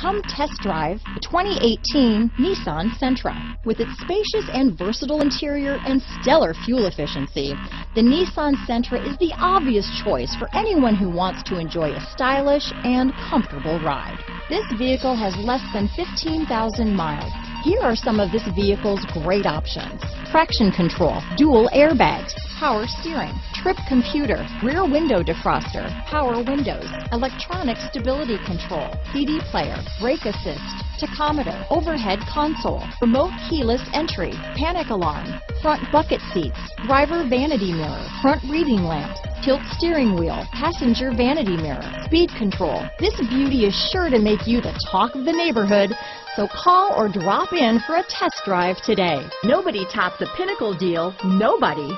Come test drive the 2018 Nissan Sentra. With its spacious and versatile interior and stellar fuel efficiency, the Nissan Sentra is the obvious choice for anyone who wants to enjoy a stylish and comfortable ride. This vehicle has less than 15,000 miles. Here are some of this vehicle's great options. Traction control, dual airbags, power steering, trip computer, rear window defroster, power windows, electronic stability control, CD player, brake assist, tachometer, overhead console, remote keyless entry, panic alarm, front bucket seats, driver vanity mirror, front reading lamps, tilt steering wheel, passenger vanity mirror, speed control. This beauty is sure to make you the talk of the neighborhood, so call or drop in for a test drive today. Nobody tops a pinnacle deal, nobody.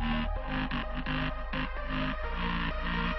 Thank you.